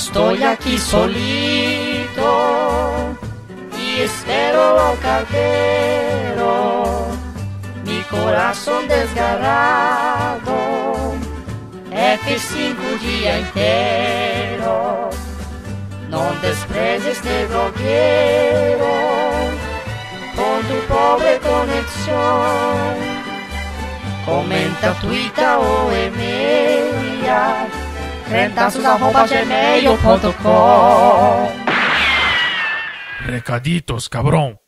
Estoy aquí solito y espero bocadero, mi corazón desgarrado, F5 día entero. No desprezes te lo quiero con tu pobre conexión. Comenta, tuita o email. crentaços.gmail.com Recaditos, cabrão.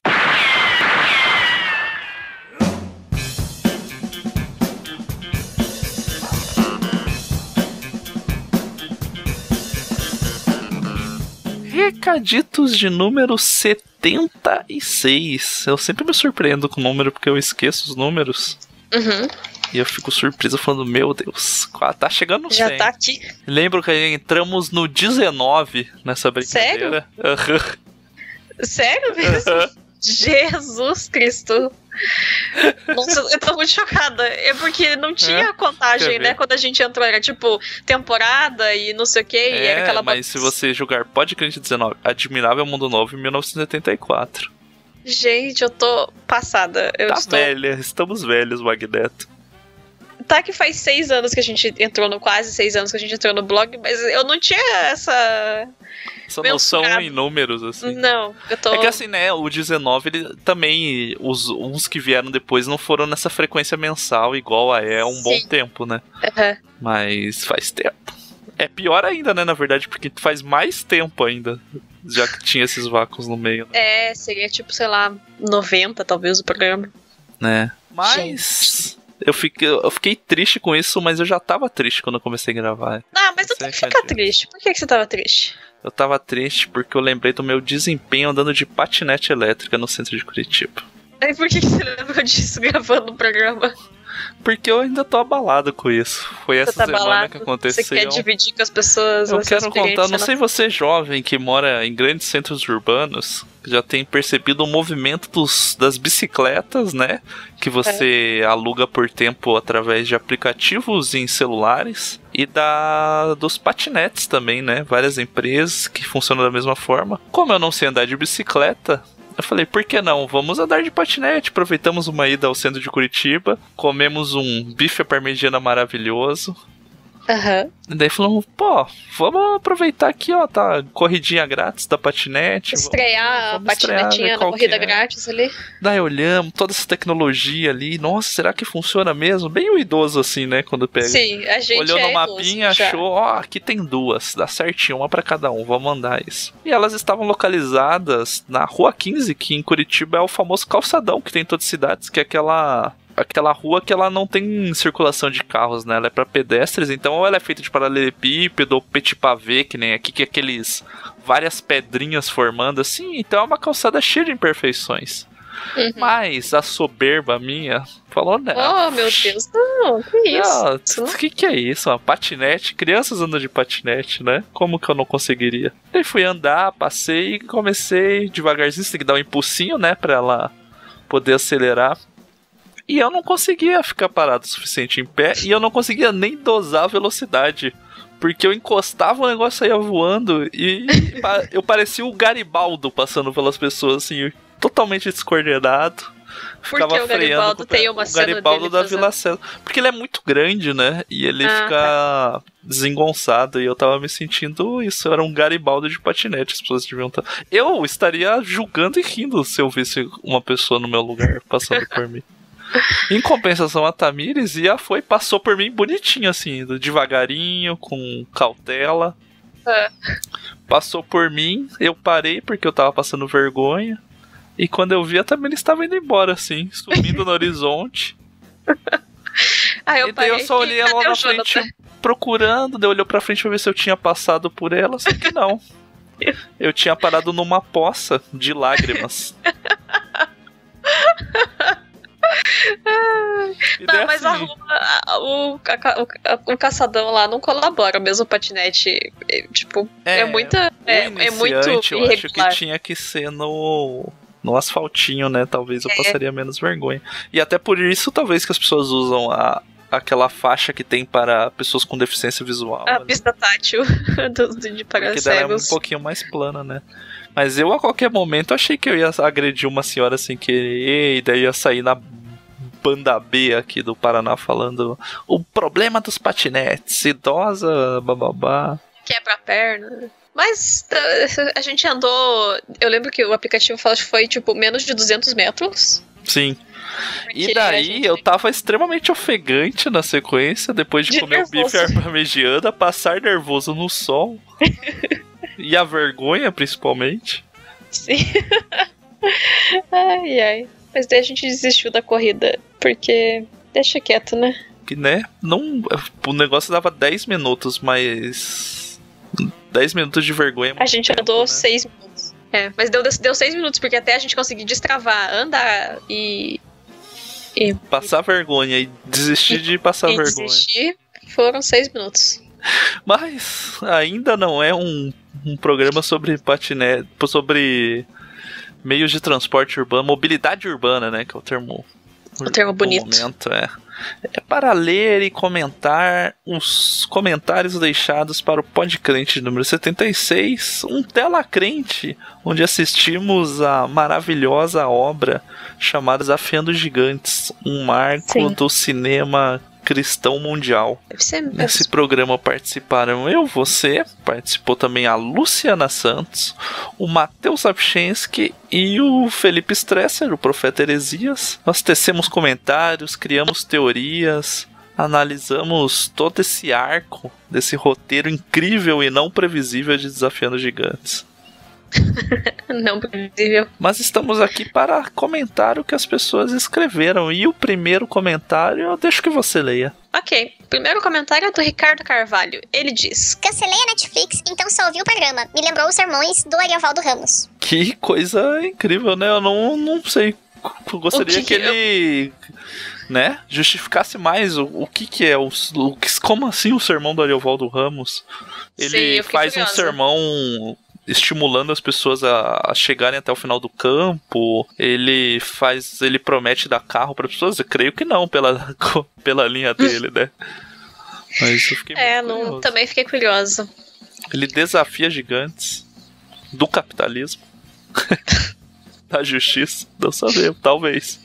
Recaditos de número 76. Eu sempre me surpreendo com o número porque eu esqueço os números. Uhum. E eu fico surpreso falando, meu Deus, tá chegando no Já 100. tá aqui. Lembro que entramos no 19 nessa brincadeira. Sério? Sério mesmo? Jesus Cristo. Nossa, eu tô muito chocada. É porque não tinha É? contagem, né? Quando a gente entrou, era tipo temporada e não sei o que, e era É, aquela mas se você jogar Podcast 19, Admirável Mundo Novo em 1984. Gente, eu tô passada. Eu tá estou... velha, estamos velhos, Magneto. Tá que faz seis anos que a gente entrou no. Quase seis anos que a gente entrou no blog, mas eu não tinha essa. Essa noção em números, assim. Não, eu tô. É que assim, né, o 19, ele também, os uns que vieram depois não foram nessa frequência mensal igual a é há um bom Sim. tempo, né? Aham. Mas faz tempo. É pior ainda, né, na verdade, porque faz mais tempo ainda, já que tinha esses vácuos no meio, É, seria tipo, sei lá, 90 talvez o programa. né? Mas eu fiquei, eu fiquei triste com isso, mas eu já tava triste quando eu comecei a gravar. Ah, mas não tem é que ficar triste. Por que, que você tava triste? Eu tava triste porque eu lembrei do meu desempenho andando de patinete elétrica no centro de Curitiba. Aí por que, que você lembrou disso gravando o programa? Porque eu ainda tô abalado com isso. Foi essa Você tá semana abalado? que aconteceu. Você quer dividir com as pessoas Eu essa quero contar, não né? sei você jovem que mora em grandes centros urbanos, já tem percebido o movimento dos, das bicicletas, né? Que É. você aluga por tempo através de aplicativos em celulares. E da dos patinetes também, né? Várias empresas que funcionam da mesma forma. Como eu não sei andar de bicicleta, eu falei, por que não? Vamos andar de patinete. Aproveitamos uma ida ao centro de Curitiba, comemos um bife à parmegiana maravilhoso. E daí falamos, pô, vamos aproveitar aqui, ó, tá corridinha grátis da patinete. Estrear a vamos estrear, patinetinha ver na corrida é. grátis ali. Daí olhamos toda essa tecnologia ali, nossa, será que funciona mesmo? Bem o idoso assim, né, quando pega. Sim, a gente Olhou é no mapinha, já. achou, ó, aqui tem duas, dá certinho, uma pra cada um, vamos mandar isso. E elas estavam localizadas na Rua 15, que em Curitiba é o famoso calçadão que tem em todas as cidades, que é aquela aquela rua que ela não tem circulação de carros, né? Ela é pra pedestres, então ou ela é feita de paralelepípedo ou petit pavé, que nem aqui, que é aqueles várias pedrinhas formando assim, então é uma calçada cheia de imperfeições. Uhum. Mas a soberba minha falou, né? Oh, meu Deus, não, que isso? O que, que é isso? Uma patinete? Crianças andam de patinete, né? Como que eu não conseguiria? Daí fui andar, passei e comecei devagarzinho, você tem que dar um impulsinho, né? Pra ela poder acelerar. E eu não conseguia ficar parado o suficiente em pé e eu não conseguia nem dosar a velocidade. Porque eu encostava, o negócio ia voando e eu parecia o Garibaldo passando pelas pessoas, assim, totalmente descoordenado. Por que o Garibaldo tem uma o cena Garibaldo da fazendo- Vila César. Porque ele é muito grande, né? E ele Ah, fica desengonçado. E eu tava me sentindo isso. Eu era um Garibaldo de patinete. As pessoas deviam estar. Eu estaria julgando e rindo se eu visse uma pessoa no meu lugar passando por mim. Em compensação, a Tamires ia, foi, passou por mim bonitinho, assim, devagarinho, com cautela. É. Passou por mim, eu parei porque eu tava passando vergonha. E quando eu vi, a Tamires estava indo embora, assim, sumindo no horizonte. Ah, eu e daí eu parei só aqui, olhei ela lá na frente Jonathan? procurando, daí olhou pra frente pra ver se eu tinha passado por ela, só que não. Eu tinha parado numa poça de lágrimas. Não, mas a assim, rua, a- o, a o, a- o caçadão lá não colabora, mesmo o patinete. é, tipo, é, muita. É, é muito eu acho que irregular. tinha que ser no no asfaltinho, né? Talvez eu É. passaria menos vergonha. E até por isso, talvez que as pessoas usam a aquela faixa que tem para pessoas com deficiência visual. A ali. pista tátil do, de para Porque dela é um pouquinho mais plana, né? Mas eu a qualquer momento achei que eu ia agredir uma senhora sem querer e daí ia sair na banda B aqui do Paraná falando o problema dos patinetes, idosa, bababá. Quebra a perna. Mas tá, a gente andou. Eu lembro que o aplicativo falou que foi tipo menos de 200 metros. Sim. E Porque a daí gente- eu tava extremamente ofegante na sequência, depois de, De comer o bife parmegiana, passar nervoso no sol. e a vergonha, principalmente. Sim. ai, ai. Mas daí a gente desistiu da corrida. Porque. Deixa quieto, né? Que, né? Não, o negócio dava 10 minutos, mas. 10 minutos de vergonha. é A gente tempo, andou né? seis minutos. É, mas deu, deu seis minutos, porque até a gente conseguir destravar, andar e. E, Passar vergonha e desistir de passar e vergonha. desistir foram seis minutos. Mas ainda não é um, um programa sobre patinete, sobre meios de transporte urbano, mobilidade urbana, né? Que é o termo. O termo bonito. Momento, é. é para ler e comentar os comentários deixados para o Podcrente número 76, um tela crente, onde assistimos a maravilhosa obra chamada Desafiando Gigantes, um marco Sim. do cinema cristão mundial. Nesse programa participaram eu, você, participou também a Luciana Santos, o Matheus Sapchensky e o Felipe Stresser, o Profeta Heresias. Nós tecemos comentários, criamos teorias, analisamos todo esse arco desse roteiro incrível e não previsível de Desafiando Gigantes. não previsível. Mas estamos aqui para comentar o que as pessoas escreveram. E o primeiro comentário eu deixo que você leia. Ok. Primeiro comentário é do Ricardo Carvalho. Ele diz: Cancelei a Netflix, então só ouvi o programa. Me lembrou os sermões do Ariovaldo Ramos. Que coisa incrível, né? Eu não, não sei. Eu Gostaria O que, que que ele, né, justificasse mais o, o que que é, o, o que, como assim o sermão do Ariovaldo Ramos? Sim, Ele eu fiquei faz um curiosa. sermão estimulando as pessoas a, a chegarem até o final do campo. Ele faz, ele promete dar carro para pessoas. Eu creio que não pela pela linha dele, né? Mas eu fiquei É, não, também fiquei curiosa. Ele desafia gigantes do capitalismo, da justiça. Não sabemos, talvez.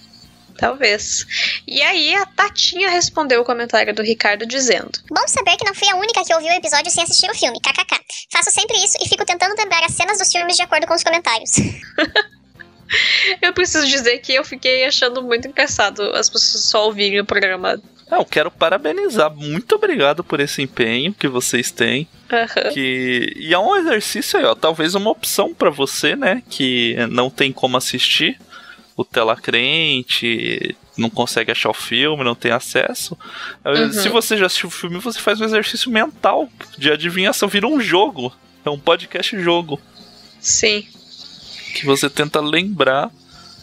Talvez. E aí a Tatinha respondeu o comentário do Ricardo dizendo: Bom saber que não fui a única que ouviu o episódio sem assistir o filme, kkk. Faço sempre isso e fico tentando lembrar as cenas dos filmes de acordo com os comentários. Eu preciso dizer que eu fiquei achando muito engraçado as pessoas só ouvirem o programa. Não, quero parabenizar. Muito obrigado por esse empenho que vocês têm. Aham. Que... E é um exercício aí, ó. Talvez uma opção pra você, né? Que não tem como assistir o Tela Crente, não consegue achar o filme, não tem acesso. Uhum. Se você já assistiu o filme, você faz um exercício mental de adivinhação. Vira um jogo. É um podcast jogo. Sim. que você tenta lembrar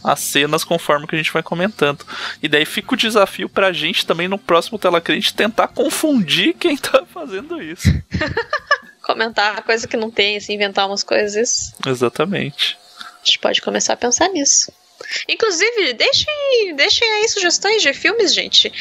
as cenas conforme que a gente vai comentando. E daí fica o desafio pra gente também no próximo Tela Crente tentar confundir quem tá fazendo isso. Comentar coisa que não tem, assim, inventar umas coisas. Exatamente. A gente pode começar a pensar nisso. Inclusive, deixem, deixem aí sugestões de filmes, gente.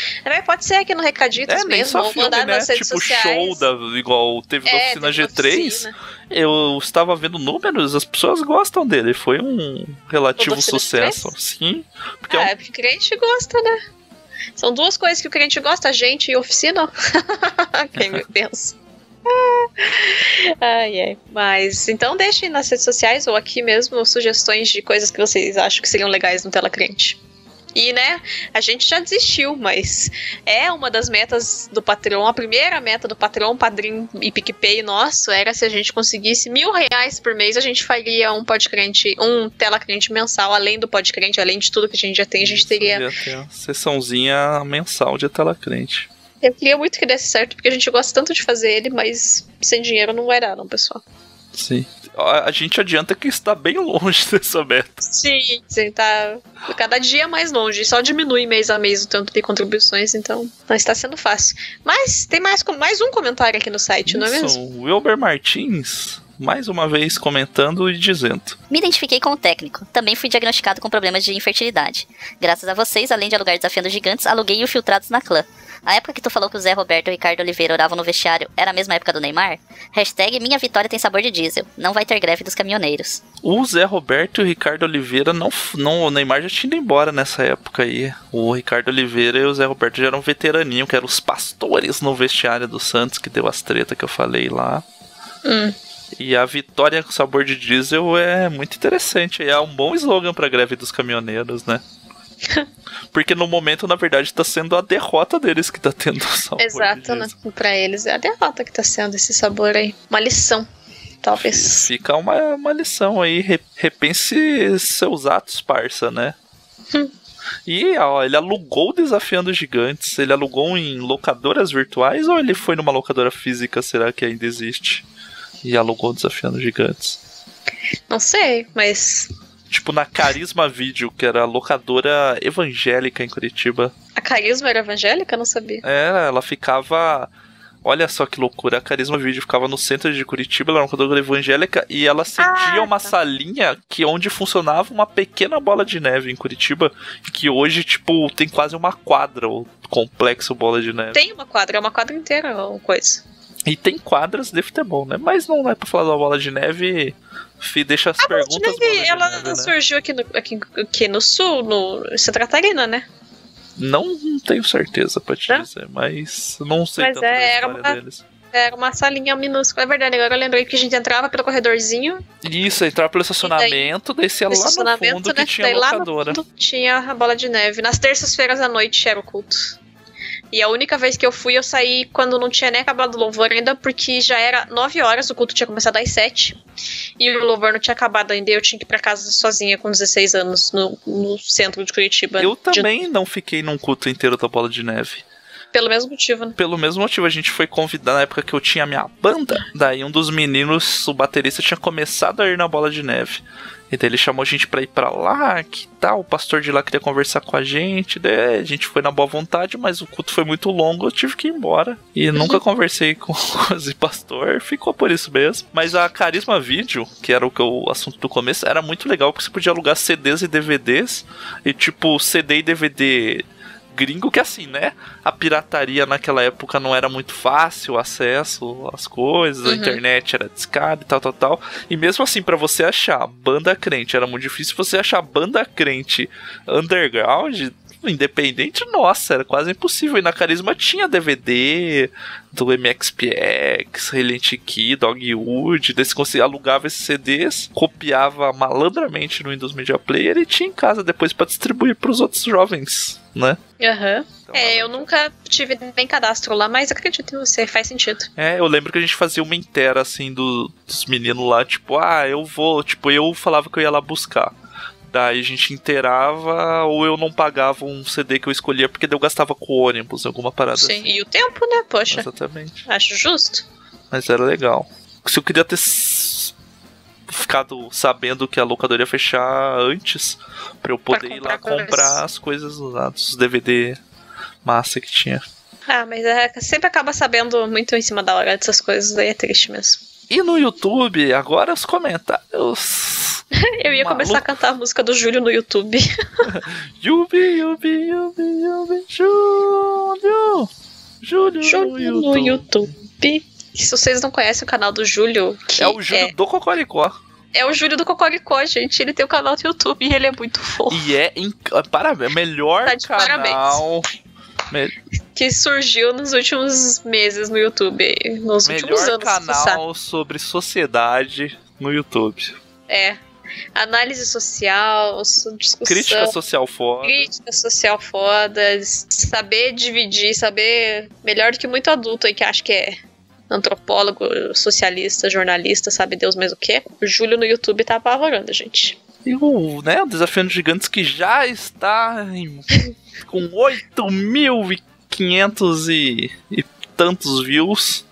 Pode ser aqui no Recaditos É, mesmo, ou filme, mandar né? nas redes Tipo sociais. show, da, igual teve da É, Oficina teve G3. Oficina. Eu estava vendo números, as pessoas gostam dele. Foi um relativo O Oficina sucesso. G3? Sim. Porque é um Ah, é porque crente gosta, né? São duas coisas que o crente gosta, a gente e oficina. Quem me pensa. Ai, ai. Mas então deixem nas redes sociais ou aqui mesmo sugestões de coisas que vocês acham que seriam legais no Tela Crente. E, né, a gente já desistiu, mas é uma das metas do Patreon. A primeira meta do Patreon, Padrim e PicPay nosso era se a gente conseguisse mil reais por mês, a gente faria um podcrente, um Tela Crente mensal, além do podcrente, além de tudo que a gente já tem, a gente teria ter sessãozinha mensal de Tela Crente. Eu queria muito que desse certo, porque a gente gosta tanto de fazer ele, mas sem dinheiro não vai dar, não, pessoal. Sim. A a gente adianta que está bem longe dessa meta. Sim. Sim, tá cada dia mais longe. Só diminui mês a mês o tanto de contribuições, então não está sendo fácil. Mas tem mais, com- mais um comentário aqui no site, não é Isso, mesmo? o Wilber Martins mais uma vez comentando e dizendo. Me identifiquei com o técnico. Também fui diagnosticado com problemas de infertilidade. Graças a vocês, além de alugar Desafiando Gigantes, aluguei o Filtrados na Clã. A época que tu falou que o Zé Roberto e o Ricardo Oliveira oravam no vestiário era a mesma época do Neymar? Hashtag minha vitória tem sabor de diesel. Não vai ter greve dos caminhoneiros. O Zé Roberto e o Ricardo Oliveira não, não. O Neymar já tinha ido embora nessa época aí. O Ricardo Oliveira e o Zé Roberto já eram veteraninho, que eram os pastores no vestiário do Santos, que deu as tretas que eu falei lá. Hum. E a vitória com sabor de diesel é muito interessante. É um bom slogan pra greve dos caminhoneiros, né? Porque no momento, na verdade, tá sendo a derrota deles que tá tendo sabor Exato, né? Pra eles é a derrota que tá sendo esse sabor aí. Uma lição, talvez. Fica uma, uma lição aí. Re- Repense seus atos, parça, né? Hum. E ó, ele alugou Desafiando Gigantes. Ele alugou em locadoras virtuais ou ele foi numa locadora física? Será que ainda existe? E alugou Desafiando Gigantes. Não sei, mas Tipo na Carisma Vídeo, que era a locadora evangélica em Curitiba. a carisma era evangélica? Não sabia. É, ela ficava. Olha só que loucura, a Carisma Vídeo ficava no centro de Curitiba, ela era uma locadora evangélica e ela cedia Ah, uma tá. salinha que onde funcionava uma pequena bola de neve em Curitiba, que hoje, tipo, tem quase uma quadra, o complexo bola de neve. Tem uma quadra, é uma quadra inteira ou coisa. E tem quadras de futebol, né? Mas não é pra falar da bola de neve, fi, deixa as perguntas. Neve, bola de ela neve, né? surgiu aqui no, aqui, aqui no sul, no Santa Catarina, né? Não tenho certeza pra te Não? dizer, mas não sei Mas tanto é, era uma- deles. Era uma salinha minúscula. É verdade, agora eu lembrei que a gente entrava pelo corredorzinho. Isso, entrar pelo estacionamento, descia lá no fundo né? que tinha Daí lá no locadora. fundo tinha a bola de neve. Nas terças-feiras à noite era o culto. E a única vez que eu fui, eu saí quando não tinha nem acabado o louvor ainda, porque já era 9 horas, o culto tinha começado às 7. E o louvor não tinha acabado ainda, e eu tinha que ir pra casa sozinha com 16 anos, no, no centro de Curitiba. Eu De- também não fiquei num culto inteiro da bola de neve. Pelo mesmo motivo, né? Pelo mesmo motivo, a gente foi convidado na época que eu tinha minha banda. Daí um dos meninos, o baterista, tinha começado a ir na bola de neve. E daí ele chamou a gente pra ir pra lá, que tal, o pastor de lá queria conversar com a gente. Daí a gente foi na boa vontade, mas o culto foi muito longo, eu tive que ir embora. E nunca conversei com, esse pastor, ficou por isso mesmo. Mas a Carisma Vídeo, que era o, que eu- o assunto do começo, era muito legal, porque você podia alugar CDs e DVDs. E tipo, CD e DVD gringo que assim, né? A pirataria naquela época não era muito fácil o acesso às coisas, a Uhum. internet era discada e tal, tal, tal. E mesmo assim, pra você achar banda crente, era muito difícil você achar banda crente underground. Independente, nossa, era quase impossível. E na Carisma tinha DVD do MXPX, Silent Key, Dogwood. Daí você conseguia alugava esses CDs, copiava malandramente no Windows Media Player e tinha em casa depois pra distribuir pros outros jovens, né? Aham. Então, É, eu nunca tive nem cadastro lá, mas acredito em você, faz sentido. É, eu lembro que a gente fazia uma inteira, assim, do- dos meninos lá, tipo, ah, eu vou, tipo, eu falava que eu ia lá buscar. Daí a gente inteirava, ou eu não pagava um CD que eu escolhia, porque eu gastava com ônibus, alguma parada Sim. assim. E o tempo, né? Poxa, Exatamente. acho justo. Mas era legal. Se eu queria ter ficado sabendo que a locadora ia fechar antes, pra eu poder ir lá comprar coisas. as coisas lá dos DVD massa que tinha. Ah, mas é, sempre acaba sabendo muito em cima da hora dessas coisas, daí é triste mesmo. E no YouTube, agora os comentários. Eu ia Maluco. começar a cantar a música do Júlio no YouTube. Yubi, yubi, yubi, yubi, Júlio. Júlio, Júlio no no YouTube. YouTube. Se vocês não conhecem o canal do Júlio, que É o Júlio do Cocoricó. é o Júlio do Cocoricó, gente. Ele tem o canal do YouTube e ele é muito fofo. E é. Inc... Parabéns, melhor Tá canal. Me- Que surgiu nos últimos meses no YouTube. Nos últimos Melhor anos, sabe? canal sobre sociedade no YouTube. É. Análise social, so- discussão. Crítica social foda. Crítica social foda, saber dividir, saber melhor do que muito adulto aí que acha que é antropólogo, socialista, jornalista, sabe Deus mais o que. O Júlio no YouTube tá apavorando, gente. E o, né, o Desafio dos Gigantes que já está em- com 8.500 e, e tantos views.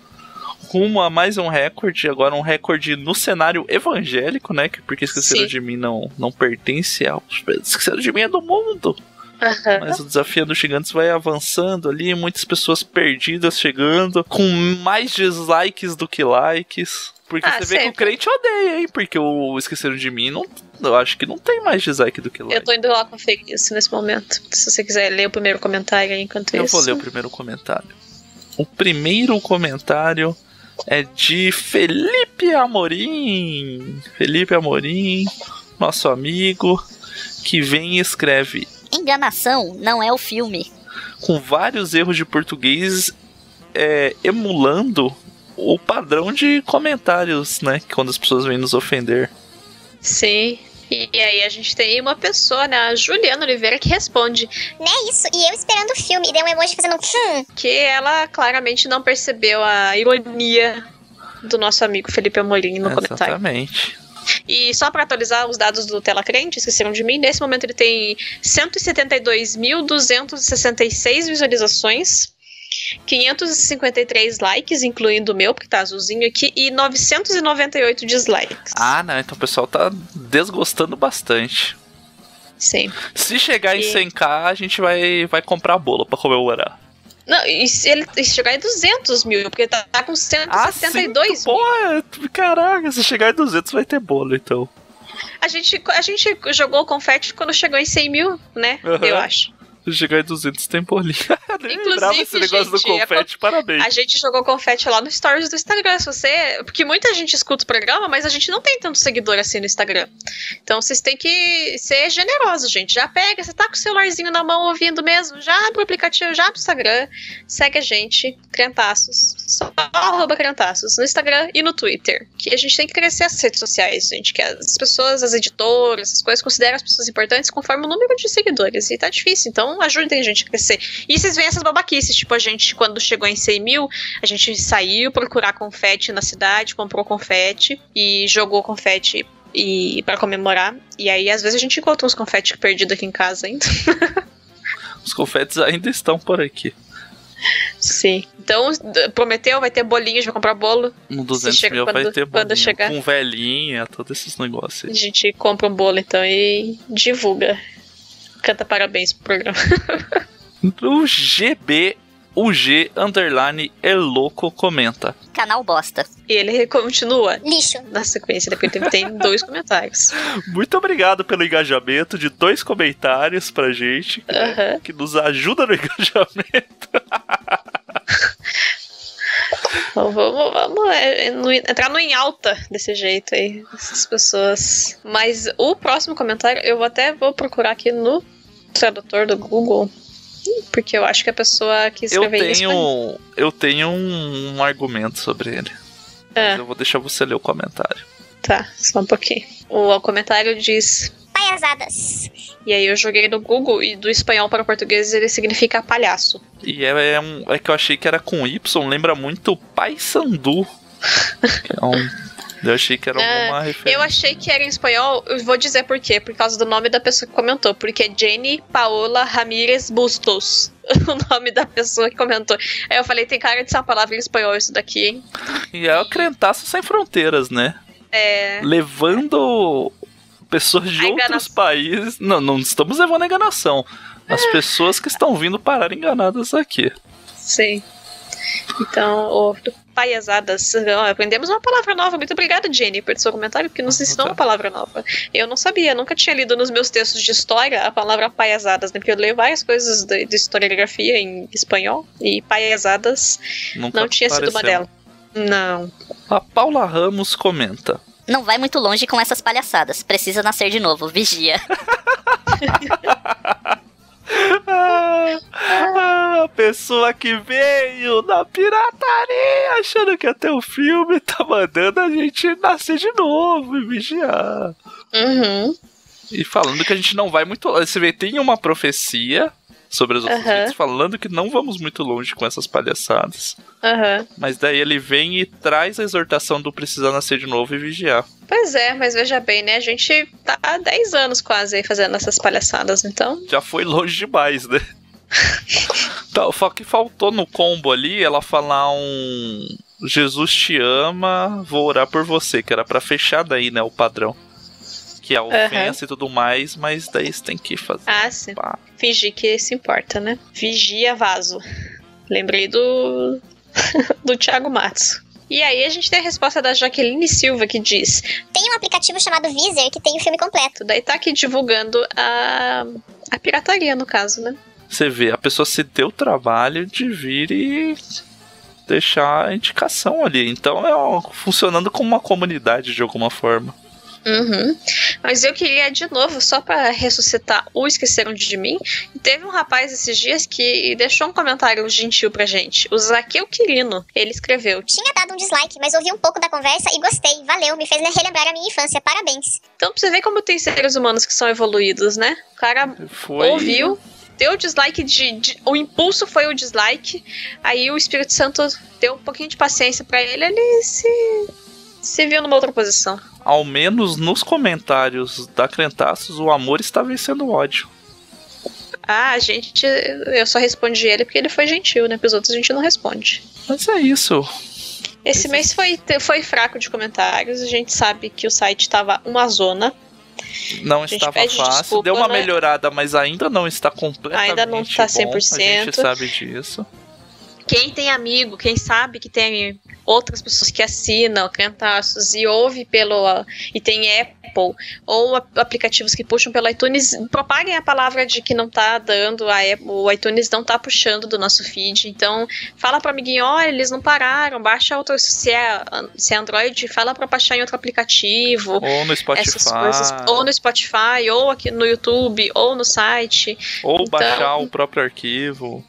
Rumo a mais um recorde, agora um recorde no cenário evangélico, né? que Porque Esqueceram Sim. de Mim não, não pertence aos. Esqueceram de Mim é do mundo. Aham. Mas o desafio dos gigantes vai avançando ali, muitas pessoas perdidas chegando, com mais dislikes do que likes. Porque Ah, você vê que o sempre. crente odeia, hein? Porque o Esqueceram de Mim, não, eu acho que não tem mais dislike do que lá. Eu tô indo lá conferir isso nesse momento. Se você quiser ler o primeiro comentário aí enquanto Eu isso. vou ler o primeiro comentário. O primeiro comentário é de Felipe Amorim. Felipe Amorim, nosso amigo, que vem e escreve Enganação não é o filme. com vários erros de português, é, emulando o padrão de comentários, né? Quando as pessoas vêm nos ofender. Sim. E aí a gente tem uma pessoa, né, a Juliana Oliveira, que responde Né, isso. E eu esperando o filme. E dei um emoji fazendo um hum. que ela claramente não percebeu a ironia do nosso amigo Felipe Amorim no comentário. Exatamente. E só pra atualizar os dados do Tela Crente, esqueceram de mim, nesse momento ele tem 172.266 visualizações, 553 likes, incluindo o meu, porque tá azulzinho aqui, e 998 dislikes. Ah, não, então o pessoal tá desgostando bastante. Sim. Se chegar em E- 100k, a gente vai, vai comprar bolo pra comemorar. Não, e se ele chegar em 200 mil, porque tá, tá com 172 sim, mil. pô, caraca, se chegar em 200 vai ter bolo, então. A gente, a gente jogou confete quando chegou em 100 mil, né? Aham. Eu acho. Em 200 tem Inclusive, esse negócio do gente, é confete, parabéns. A gente jogou confete lá no stories do Instagram. Se você. Porque muita gente escuta o programa, mas a gente não tem tanto seguidor assim no Instagram. Então vocês têm que ser generosos, gente. Já pega, você tá com o celularzinho na mão ouvindo mesmo, já abre o aplicativo, já abre o Instagram, segue a gente, Crentaços. Só arroba Crentaços no Instagram e no Twitter. Que a gente tem que crescer as redes sociais, gente. Que as pessoas, as editoras, essas coisas, consideram as pessoas importantes conforme o número de seguidores. E tá difícil, então ajudem a gente a crescer. E vocês veem essas babaquices, tipo, a gente, quando chegou em 100 mil, a gente saiu procurar confete na cidade, comprou confete e jogou confete e para comemorar. E aí, às vezes, a gente encontra uns confete perdidos aqui em casa ainda. Os confetes ainda estão por aqui. Sim. Então, prometeu, vai ter bolinho, a gente vai comprar bolo. No 200 chega mil vai quando- ter quando bolinho. chegar. Com velhinha, todos esses negócios A gente compra um bolo, então, e divulga. Canta parabéns pro programa. O GB, o G underline é louco comenta. Canal bosta. E ele continua Lixo. na sequência, depois ele tem dois comentários. Muito obrigado pelo engajamento de dois comentários pra gente, Aham. que nos ajuda no engajamento. Então, vamos, vamos é, é, entrar no em alta desse jeito aí, essas pessoas. Mas o próximo comentário eu até vou procurar aqui no tradutor do Google, porque eu acho que a pessoa que Eu escreveu isso. tenho, eu tenho um, um argumento sobre ele. Mas eu vou deixar você ler o comentário. tá, só um pouquinho. O comentário diz. E aí eu joguei no Google e do espanhol para o português ele significa palhaço. E é, é, um, é que eu achei que era com Y, lembra muito Pai Sandu. Que é um- eu achei que era Ah, alguma referência. Eu achei que era em espanhol, eu vou dizer por quê, por causa do nome da pessoa que comentou, porque é Jenny Paola Ramírez Bustos, o nome da pessoa que comentou. Aí eu falei, tem cara de ser uma palavra em espanhol isso daqui, hein? E é o Crentaço Sem Fronteiras, né? É, Levando pessoas de outros países. Não, não estamos levando a enganação. As pessoas que estão vindo parar enganadas aqui. sim. Então, o paiazadas, ó, aprendemos uma palavra nova. Muito obrigada, Jenny, por seu comentário, porque nos ensinou uma palavra nova. Eu não sabia, nunca tinha lido nos meus textos de história a palavra paiazadas, né? Porque eu leio várias coisas de, de historiografia em espanhol, e paiazadas Nunca não tinha sido uma apareceu. delas. Não. A Paula Ramos comenta. Não vai muito longe com essas palhaçadas. Precisa nascer de novo. Vigia. Ah, a pessoa que veio da pirataria achando que ter o filme tá mandando a gente nascer de novo e vigiar. Uhum. E falando que a gente não vai muito longe. Você vê, tem uma profecia sobre outros Aham. vídeos falando que não vamos muito longe com essas palhaçadas. Mas daí ele vem e traz a exortação do precisar nascer de novo e vigiar. Pois é, mas veja bem, né? A gente tá há 10 anos quase aí fazendo essas palhaçadas, então. Já foi longe demais, né? Tá, Só que faltou no combo ali ela falar um Jesus te ama, vou orar por você, que era pra fechar daí, né, o padrão. Que é a ofensa e tudo mais, mas daí você tem que fazer. Ah, sim. pá. Fingir que se importa, né? Vigia vaso. Lembrei do. do Thiago Matos. E aí a gente tem a resposta da Jaqueline Silva que diz: Tem um aplicativo chamado Vizer que tem o filme completo. Daí tá aqui divulgando a, a pirataria, no caso, né? Você vê, a pessoa se deu o trabalho de vir e deixar a indicação ali. Então é ó, funcionando como uma comunidade de alguma forma. Uhum. Mas eu queria de novo, só para ressuscitar o Esqueceram de Mim. Teve um rapaz esses dias que deixou um comentário gentil pra gente. O Zaqueu Quirino. Ele escreveu: Tinha dado um dislike, mas ouvi um pouco da conversa e gostei. Valeu, me fez relembrar a minha infância. Parabéns. Então, pra você ver como tem seres humanos que são evoluídos, né? O cara Foi. ouviu, deu dislike de, de- O impulso foi o dislike. Aí o Espírito Santo deu um pouquinho de paciência pra ele, ele se. Se viu numa outra posição. Ao menos nos comentários da Crentaços, o amor está vencendo o ódio. Ah, a gente. Eu só respondi ele porque ele foi gentil, né? Pros outros a gente não responde. Mas é isso. Esse mês foi, foi fraco de comentários. A gente sabe que o site tava uma zona. Não estava fácil. desculpa, Deu uma né? melhorada, mas ainda não está completamente Ainda não tá bom. A 100%. gente sabe disso. Quem tem amigo, quem sabe que tem outras pessoas que assinam Crentaços e ouve pelo. e tem Apple, ou aplicativos que puxam pelo iTunes, propaguem a palavra de que não tá dando, a Apple, o iTunes não tá puxando do nosso feed. Então, fala pro amiguinho, olha, eles não pararam, baixa outro. Se é, se é Android, fala pra baixar em outro aplicativo. Ou no Spotify. Coisas, ou no Spotify, ou aqui no YouTube, ou no site. ou Então- baixar o próprio arquivo.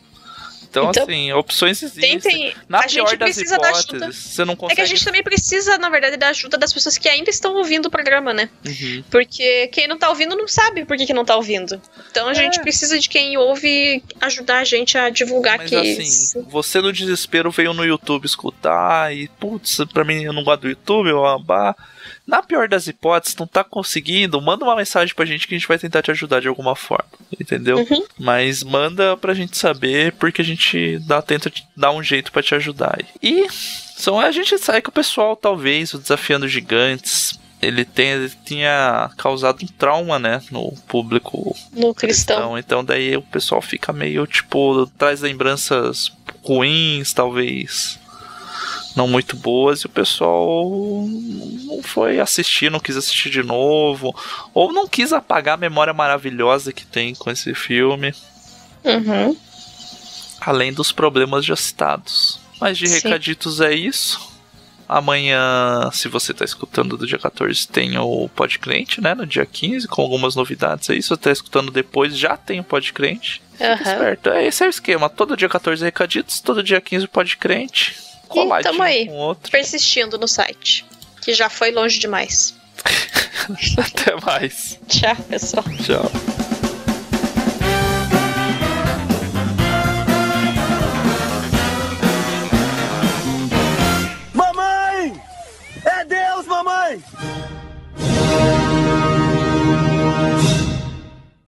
Então, Então, assim, opções existem. Tentem. Na a pior gente das precisa da hipóteses, ajuda. você não É que consegue. a gente também precisa, na verdade, da ajuda das pessoas que ainda estão ouvindo o programa, né? Uhum. Porque quem não tá ouvindo não sabe por que, que não tá ouvindo. Então a É. gente precisa de quem ouve ajudar a gente a divulgar Mas que. assim, você no desespero veio no YouTube escutar e, putz, pra mim eu não gosto do YouTube, eu abá. Na pior das hipóteses, não tá conseguindo, manda uma mensagem pra gente que a gente vai tentar te ajudar de alguma forma, entendeu? Uhum. Mas manda pra gente saber, porque a gente dá, tenta te dar um jeito pra te ajudar. aí. E são, a gente sabe que o pessoal, talvez, o Desafiando Gigantes, ele, tenha, ele tinha causado um trauma, né, no público no cristão. cristão. Então daí o pessoal fica meio, tipo, traz lembranças ruins, talvez não muito boas, e o pessoal não foi assistir, não quis assistir de novo, ou não quis apagar a memória maravilhosa que tem com esse filme, Uhum. além dos problemas já citados. Mas de Sim. recaditos é isso. Amanhã, se você está escutando do dia 14, tem o Podcrente, né? No dia 15, com algumas novidades aí. Se você está escutando depois, já tem o Podcrente. Fica Aham. esperto. É, esse é o esquema. Todo dia 14 recaditos, todo dia 15 Podcrente. Coladinho tamo aí. com outro. Persistindo no site. Que já foi longe demais. Até mais. Tchau, pessoal. Tchau.